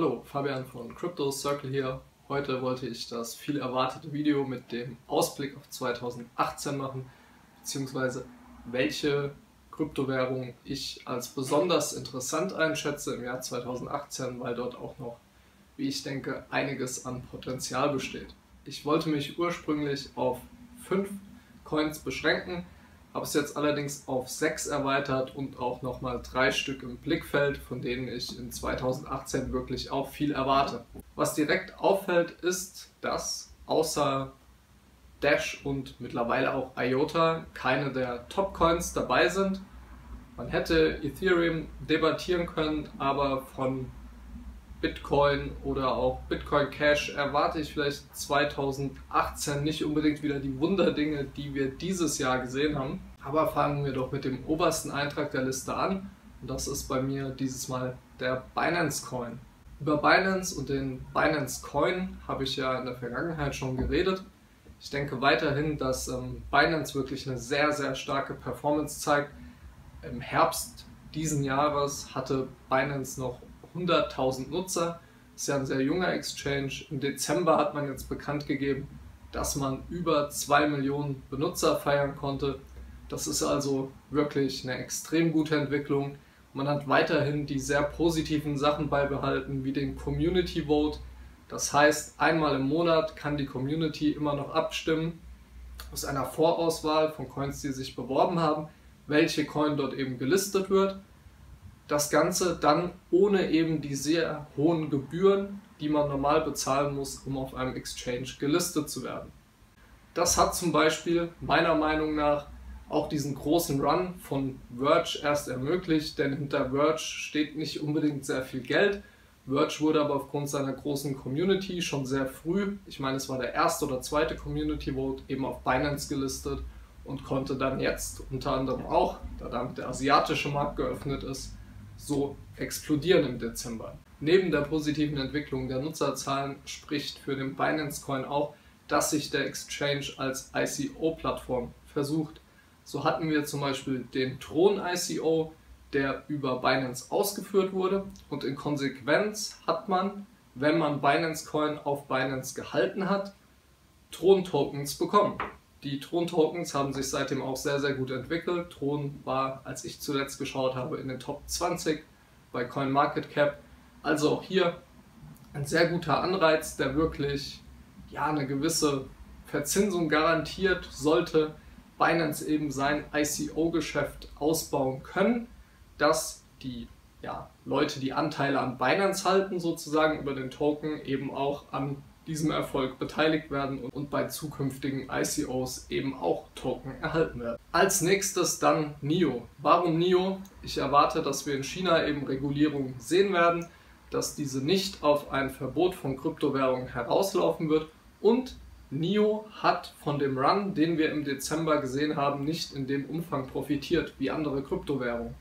Hallo, Fabian von Crypto Circle hier. Heute wollte ich das viel erwartete Video mit dem Ausblick auf 2018 machen, beziehungsweise welche Kryptowährung ich als besonders interessant einschätze im Jahr 2018, weil dort auch noch, wie ich denke, einiges an Potenzial besteht. Ich wollte mich ursprünglich auf fünf Coins beschränken, habe es jetzt allerdings auf sechs erweitert und auch nochmal drei Stück im Blickfeld, von denen ich in 2018 wirklich auch viel erwarte. Was direkt auffällt, ist, dass außer Dash und mittlerweile auch IOTA keine der Top-Coins dabei sind. Man hätte Ethereum debattieren können, aber von Bitcoin oder auch Bitcoin Cash erwarte ich vielleicht 2018 nicht unbedingt wieder die Wunderdinge, die wir dieses Jahr gesehen haben. Aber fangen wir doch mit dem obersten Eintrag der Liste an. Und das ist bei mir dieses Mal der Binance Coin. Über Binance und den Binance Coin habe ich ja in der Vergangenheit schon geredet. Ich denke weiterhin, dass ähm, Binance wirklich eine sehr, sehr starke Performance zeigt. Im Herbst diesen Jahres hatte Binance noch 100.000 Nutzer. Das ist ja ein sehr junger Exchange. Im Dezember hat man jetzt bekannt gegeben, dass man über 2 Millionen Benutzer feiern konnte. Das ist also wirklich eine extrem gute Entwicklung. Man hat weiterhin die sehr positiven Sachen beibehalten, wie den Community Vote. Das heißt, einmal im Monat kann die Community immer noch abstimmen aus einer Vorauswahl von Coins, die sich beworben haben, welche Coin dort eben gelistet wird das Ganze dann ohne eben die sehr hohen Gebühren, die man normal bezahlen muss, um auf einem Exchange gelistet zu werden. Das hat zum Beispiel meiner Meinung nach auch diesen großen Run von Verge erst ermöglicht, denn hinter Verge steht nicht unbedingt sehr viel Geld. Verge wurde aber aufgrund seiner großen Community schon sehr früh, ich meine es war der erste oder zweite Community Vote, eben auf Binance gelistet und konnte dann jetzt unter anderem auch, da damit der asiatische Markt geöffnet ist, so explodieren im Dezember. Neben der positiven Entwicklung der Nutzerzahlen spricht für den Binance Coin auch, dass sich der Exchange als ICO-Plattform versucht. So hatten wir zum Beispiel den Thron ICO, der über Binance ausgeführt wurde und in Konsequenz hat man, wenn man Binance Coin auf Binance gehalten hat, Thron Tokens bekommen. Die Thron-Tokens haben sich seitdem auch sehr, sehr gut entwickelt. Thron war, als ich zuletzt geschaut habe, in den Top 20 bei CoinMarketCap. Also auch hier ein sehr guter Anreiz, der wirklich ja, eine gewisse Verzinsung garantiert, sollte Binance eben sein ICO-Geschäft ausbauen können, dass die ja, Leute, die Anteile an Binance halten, sozusagen über den Token, eben auch an diesem Erfolg beteiligt werden und bei zukünftigen ICOs eben auch Token erhalten werden. Als nächstes dann NIO. Warum NIO? Ich erwarte, dass wir in China eben Regulierung sehen werden, dass diese nicht auf ein Verbot von Kryptowährungen herauslaufen wird und NIO hat von dem Run, den wir im Dezember gesehen haben, nicht in dem Umfang profitiert wie andere Kryptowährungen.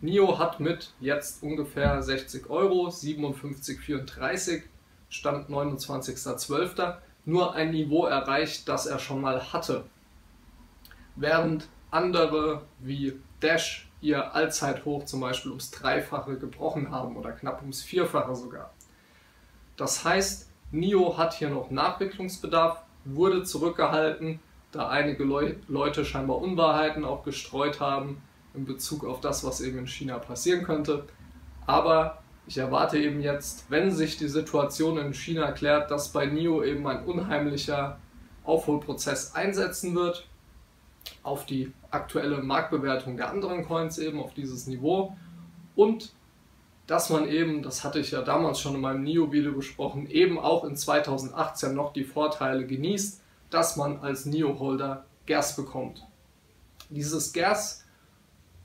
NIO hat mit jetzt ungefähr 60 Euro, 57,34 Stand 29.12., nur ein Niveau erreicht, das er schon mal hatte. Während andere wie Dash ihr Allzeithoch zum Beispiel ums Dreifache gebrochen haben oder knapp ums Vierfache sogar. Das heißt, NIO hat hier noch Nachwicklungsbedarf, wurde zurückgehalten, da einige Leute scheinbar Unwahrheiten auch gestreut haben in Bezug auf das, was eben in China passieren könnte. Aber ich erwarte eben jetzt, wenn sich die Situation in China klärt, dass bei NIO eben ein unheimlicher Aufholprozess einsetzen wird auf die aktuelle Marktbewertung der anderen Coins eben auf dieses Niveau und dass man eben, das hatte ich ja damals schon in meinem NIO-Video besprochen, eben auch in 2018 noch die Vorteile genießt, dass man als NIO-Holder Gas bekommt. Dieses Gas,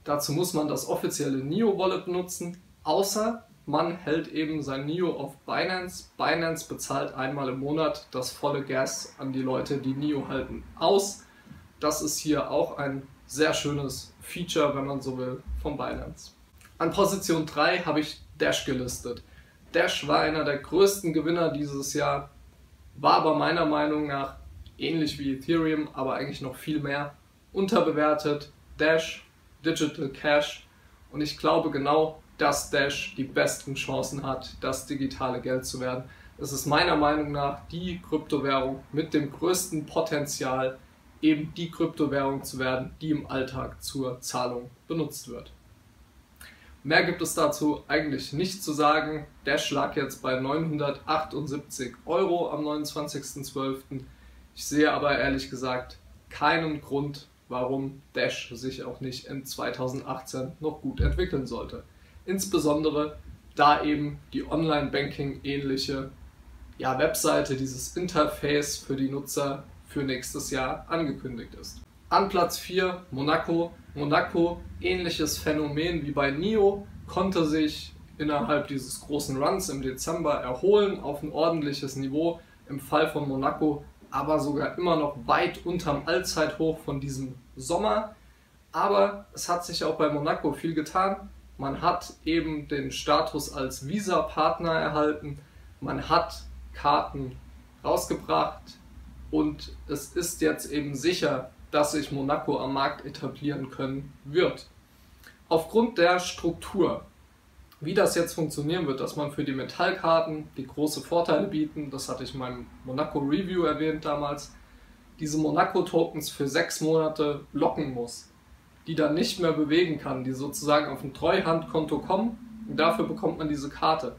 dazu muss man das offizielle NIO-Wallet nutzen, außer man hält eben sein NIO auf Binance. Binance bezahlt einmal im Monat das volle Gas an die Leute, die NIO halten, aus. Das ist hier auch ein sehr schönes Feature, wenn man so will, von Binance. An Position 3 habe ich Dash gelistet. Dash war einer der größten Gewinner dieses Jahr, war aber meiner Meinung nach ähnlich wie Ethereum, aber eigentlich noch viel mehr unterbewertet. Dash, Digital Cash und ich glaube genau dass Dash die besten Chancen hat, das digitale Geld zu werden. Es ist meiner Meinung nach die Kryptowährung mit dem größten Potenzial, eben die Kryptowährung zu werden, die im Alltag zur Zahlung benutzt wird. Mehr gibt es dazu eigentlich nicht zu sagen. Dash lag jetzt bei 978 Euro am 29.12. Ich sehe aber ehrlich gesagt keinen Grund, warum Dash sich auch nicht in 2018 noch gut entwickeln sollte. Insbesondere da eben die Online-Banking ähnliche ja, Webseite, dieses Interface für die Nutzer für nächstes Jahr angekündigt ist. An Platz 4 Monaco. Monaco, ähnliches Phänomen wie bei NIO, konnte sich innerhalb dieses großen Runs im Dezember erholen auf ein ordentliches Niveau. Im Fall von Monaco aber sogar immer noch weit unterm Allzeithoch von diesem Sommer. Aber es hat sich auch bei Monaco viel getan. Man hat eben den Status als Visa-Partner erhalten. Man hat Karten rausgebracht und es ist jetzt eben sicher, dass sich Monaco am Markt etablieren können wird. Aufgrund der Struktur, wie das jetzt funktionieren wird, dass man für die Metallkarten die große Vorteile bieten, das hatte ich in meinem Monaco Review erwähnt damals, diese Monaco-Tokens für sechs Monate locken muss, die dann nicht mehr bewegen kann, die sozusagen auf ein Treuhandkonto kommen und dafür bekommt man diese Karte.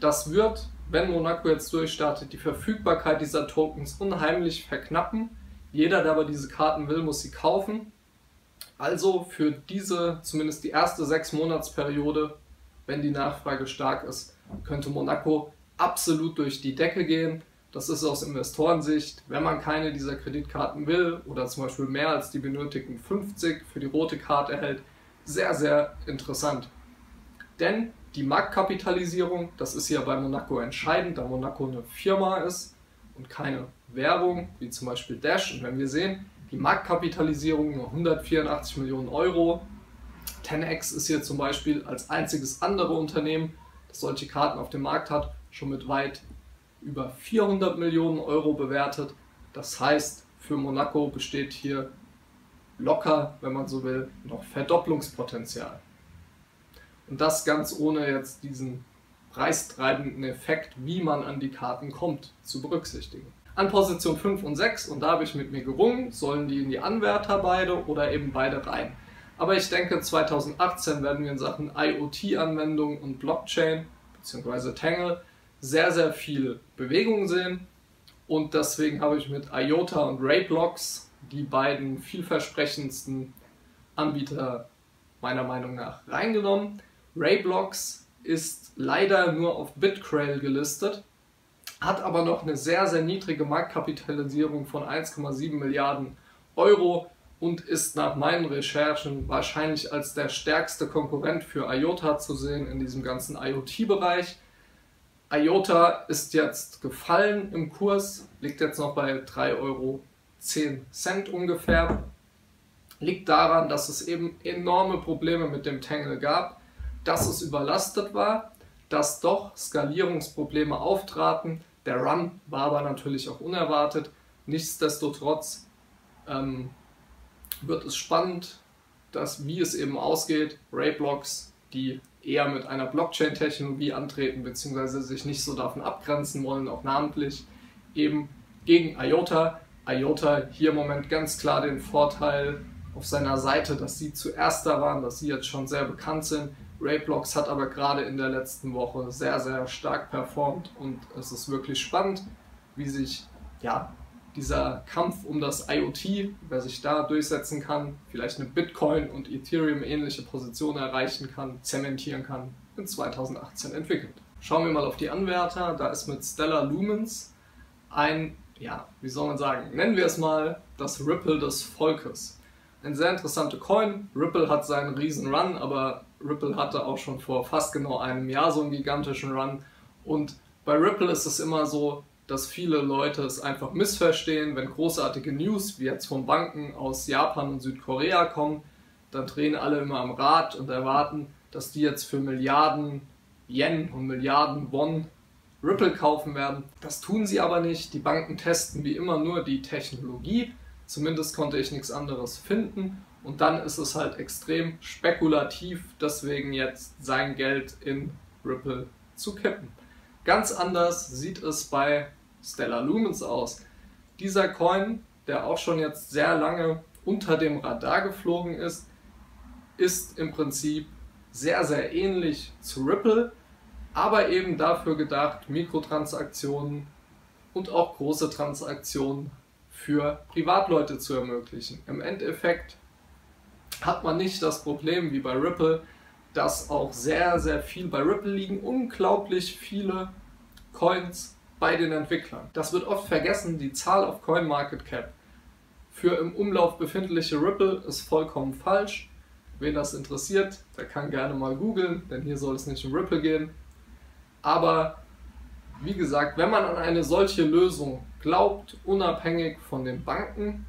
Das wird, wenn Monaco jetzt durchstartet, die Verfügbarkeit dieser Tokens unheimlich verknappen. Jeder, der aber diese Karten will, muss sie kaufen. Also für diese, zumindest die erste sechs Monatsperiode, wenn die Nachfrage stark ist, könnte Monaco absolut durch die Decke gehen. Das ist aus Investorensicht, wenn man keine dieser Kreditkarten will oder zum Beispiel mehr als die benötigten 50 für die rote Karte erhält, sehr, sehr interessant. Denn die Marktkapitalisierung, das ist ja bei Monaco entscheidend, da Monaco eine Firma ist und keine Währung, wie zum Beispiel Dash. Und wenn wir sehen, die Marktkapitalisierung nur 184 Millionen Euro, 10x ist hier zum Beispiel als einziges andere Unternehmen, das solche Karten auf dem Markt hat, schon mit weit über 400 Millionen Euro bewertet. Das heißt, für Monaco besteht hier locker, wenn man so will, noch Verdopplungspotenzial. Und das ganz ohne jetzt diesen preistreibenden Effekt, wie man an die Karten kommt, zu berücksichtigen. An Position 5 und 6, und da habe ich mit mir gerungen, sollen die in die Anwärter beide oder eben beide rein. Aber ich denke, 2018 werden wir in Sachen IoT-Anwendung und Blockchain bzw. Tangle sehr, sehr viel Bewegung sehen. Und deswegen habe ich mit IOTA und Rayblocks die beiden vielversprechendsten Anbieter meiner Meinung nach reingenommen. Rayblocks ist leider nur auf BitCrail gelistet, hat aber noch eine sehr, sehr niedrige Marktkapitalisierung von 1,7 Milliarden Euro und ist nach meinen Recherchen wahrscheinlich als der stärkste Konkurrent für IOTA zu sehen in diesem ganzen IoT-Bereich. IOTA ist jetzt gefallen im Kurs, liegt jetzt noch bei 3,10 Euro ungefähr. Liegt daran, dass es eben enorme Probleme mit dem Tangle gab, dass es überlastet war, dass doch Skalierungsprobleme auftraten. Der Run war aber natürlich auch unerwartet. Nichtsdestotrotz ähm, wird es spannend, dass wie es eben ausgeht, Rayblocks, die eher mit einer Blockchain-Technologie antreten, beziehungsweise sich nicht so davon abgrenzen wollen, auch namentlich, eben gegen IOTA. IOTA hier im Moment ganz klar den Vorteil auf seiner Seite, dass sie zuerst da waren, dass sie jetzt schon sehr bekannt sind. Rayblocks hat aber gerade in der letzten Woche sehr, sehr stark performt und es ist wirklich spannend, wie sich ja, dieser Kampf um das IoT, wer sich da durchsetzen kann, vielleicht eine Bitcoin- und Ethereum-ähnliche Position erreichen kann, zementieren kann, in 2018 entwickelt. Schauen wir mal auf die Anwärter. Da ist mit Stellar Lumens ein, ja, wie soll man sagen, nennen wir es mal das Ripple des Volkes. Ein sehr interessanter Coin. Ripple hat seinen riesen Run, aber Ripple hatte auch schon vor fast genau einem Jahr so einen gigantischen Run. Und bei Ripple ist es immer so, dass viele Leute es einfach missverstehen, wenn großartige News wie jetzt von Banken aus Japan und Südkorea kommen, dann drehen alle immer am Rad und erwarten, dass die jetzt für Milliarden Yen und Milliarden Won Ripple kaufen werden. Das tun sie aber nicht. Die Banken testen wie immer nur die Technologie. Zumindest konnte ich nichts anderes finden. Und dann ist es halt extrem spekulativ, deswegen jetzt sein Geld in Ripple zu kippen. Ganz anders sieht es bei Stellar Lumens aus. Dieser Coin, der auch schon jetzt sehr lange unter dem Radar geflogen ist, ist im Prinzip sehr, sehr ähnlich zu Ripple, aber eben dafür gedacht, Mikrotransaktionen und auch große Transaktionen für Privatleute zu ermöglichen. Im Endeffekt hat man nicht das Problem wie bei Ripple, dass auch sehr, sehr viel bei Ripple liegen, unglaublich viele Coins bei den Entwicklern. Das wird oft vergessen, die Zahl auf CoinMarketCap für im Umlauf befindliche Ripple ist vollkommen falsch. Wen das interessiert, der kann gerne mal googeln, denn hier soll es nicht um Ripple gehen. Aber wie gesagt, wenn man an eine solche Lösung glaubt, unabhängig von den Banken,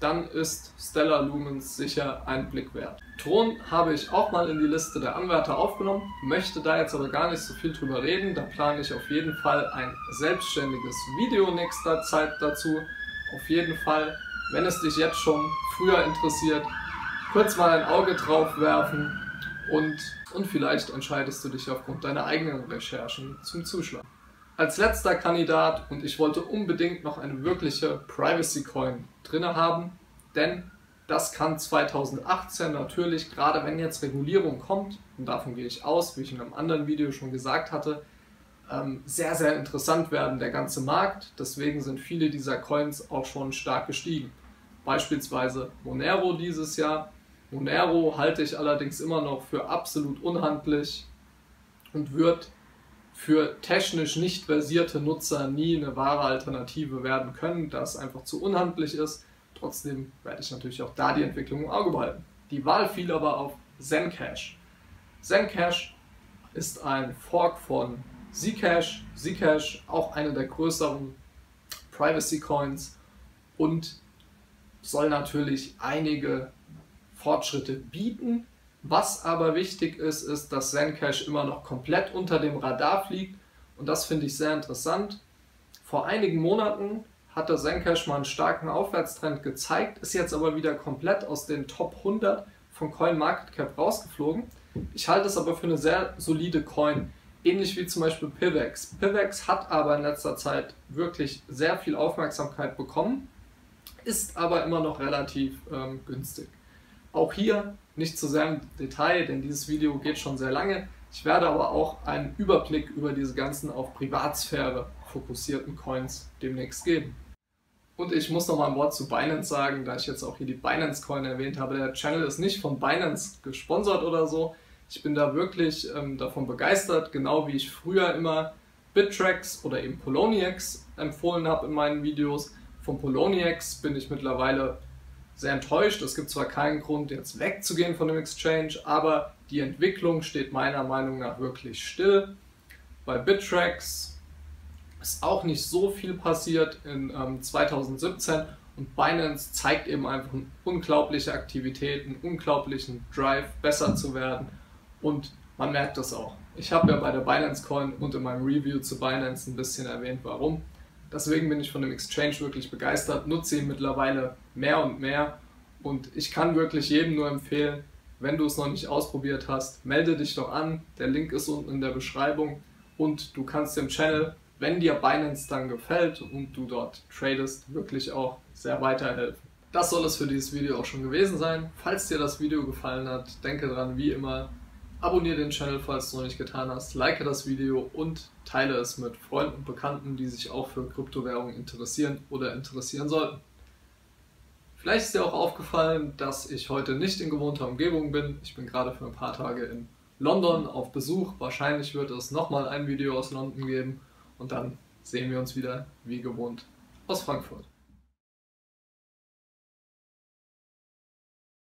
dann ist Stellar Lumens sicher ein Blick wert. Tron habe ich auch mal in die Liste der Anwärter aufgenommen, möchte da jetzt aber gar nicht so viel drüber reden. Da plane ich auf jeden Fall ein selbstständiges Video nächster Zeit dazu. Auf jeden Fall, wenn es dich jetzt schon früher interessiert, kurz mal ein Auge drauf werfen und, und vielleicht entscheidest du dich aufgrund deiner eigenen Recherchen zum Zuschlagen. Als letzter Kandidat und ich wollte unbedingt noch eine wirkliche Privacy Coin drin haben, denn das kann 2018 natürlich, gerade wenn jetzt Regulierung kommt, und davon gehe ich aus, wie ich in einem anderen Video schon gesagt hatte, ähm, sehr, sehr interessant werden, der ganze Markt. Deswegen sind viele dieser Coins auch schon stark gestiegen. Beispielsweise Monero dieses Jahr Monero halte ich allerdings immer noch für absolut unhandlich und wird für technisch nicht versierte Nutzer nie eine wahre Alternative werden können, da es einfach zu unhandlich ist. Trotzdem werde ich natürlich auch da die Entwicklung im Auge behalten. Die Wahl fiel aber auf Zencash. Zencash ist ein Fork von Zcash. Zcash auch eine der größeren Privacy Coins und soll natürlich einige Fortschritte bieten. Was aber wichtig ist, ist, dass Zencash immer noch komplett unter dem Radar fliegt und das finde ich sehr interessant. Vor einigen Monaten hatte Zencash mal einen starken Aufwärtstrend gezeigt, ist jetzt aber wieder komplett aus den Top 100 von CoinMarketCap rausgeflogen. Ich halte es aber für eine sehr solide Coin, ähnlich wie zum Beispiel Pivex. Pivex hat aber in letzter Zeit wirklich sehr viel Aufmerksamkeit bekommen, ist aber immer noch relativ ähm, günstig. Auch hier nicht zu sehr im Detail, denn dieses Video geht schon sehr lange. Ich werde aber auch einen Überblick über diese ganzen auf Privatsphäre fokussierten Coins demnächst geben. Und ich muss noch mal ein Wort zu Binance sagen, da ich jetzt auch hier die Binance Coin erwähnt habe. Der Channel ist nicht von Binance gesponsert oder so. Ich bin da wirklich ähm, davon begeistert, genau wie ich früher immer Bittrex oder eben Poloniex empfohlen habe in meinen Videos. Von Poloniex bin ich mittlerweile sehr enttäuscht. Es gibt zwar keinen Grund, jetzt wegzugehen von dem Exchange, aber die Entwicklung steht meiner Meinung nach wirklich still. Bei Bittrex ist auch nicht so viel passiert in ähm, 2017 und Binance zeigt eben einfach unglaubliche Aktivitäten, unglaublichen Drive, besser zu werden und man merkt das auch. Ich habe ja bei der Binance Coin und in meinem Review zu Binance ein bisschen erwähnt, warum. Deswegen bin ich von dem Exchange wirklich begeistert, nutze ihn mittlerweile mehr und mehr und ich kann wirklich jedem nur empfehlen, wenn du es noch nicht ausprobiert hast, melde dich doch an. Der Link ist unten in der Beschreibung und du kannst dem Channel, wenn dir Binance dann gefällt und du dort tradest, wirklich auch sehr weiterhelfen. Das soll es für dieses Video auch schon gewesen sein. Falls dir das Video gefallen hat, denke dran, wie immer, Abonniere den Channel, falls du noch nicht getan hast, like das Video und teile es mit Freunden und Bekannten, die sich auch für Kryptowährungen interessieren oder interessieren sollten. Vielleicht ist dir auch aufgefallen, dass ich heute nicht in gewohnter Umgebung bin. Ich bin gerade für ein paar Tage in London auf Besuch. Wahrscheinlich wird es nochmal ein Video aus London geben und dann sehen wir uns wieder wie gewohnt aus Frankfurt.